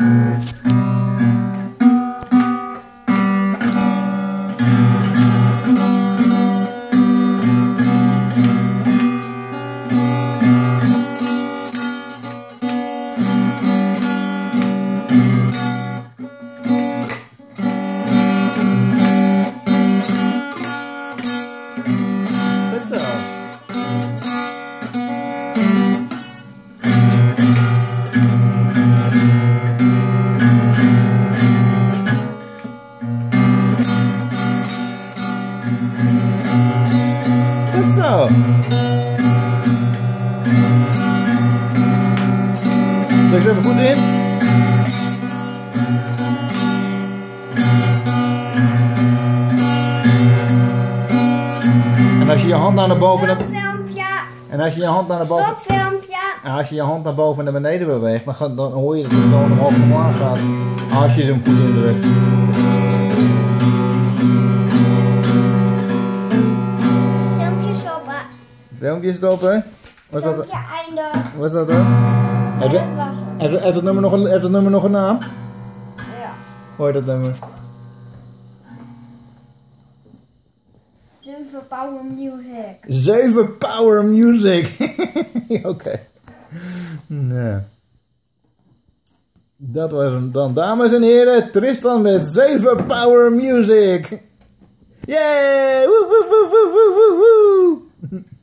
Goed Goed zo. Druk ze even goed in. En als je je hand naar boven Stop en, filmpje. en als je je hand naar boven Stop filmpje. en als je je hand naar boven en naar beneden beweegt, dan, dan hoor je dat het gewoon omhoog en omlaag gaat. Als je hem goed indrukt. Filmpje stoppen. Was dat, Filmpje einde. was dat dan? Heeft, heeft, heeft het nummer nog een, heeft het nummer nog een naam? Ja. Hoor je dat nummer? Super Power Music. 7 Power Music. Oké. Nou. Dat was hem dan, dames en heren. Tristan met 7 Power Music. Yay! Woe, woe, woe, woe, woe, woe, woe.